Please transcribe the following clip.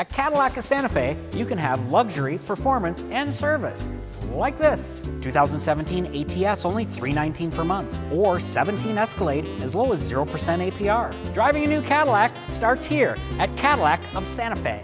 At Cadillac of Santa Fe, you can have luxury, performance, and service. Like this 2017 ATS only $319 per month, or 17 Escalade as low as 0% APR. Driving a new Cadillac starts here at Cadillac of Santa Fe.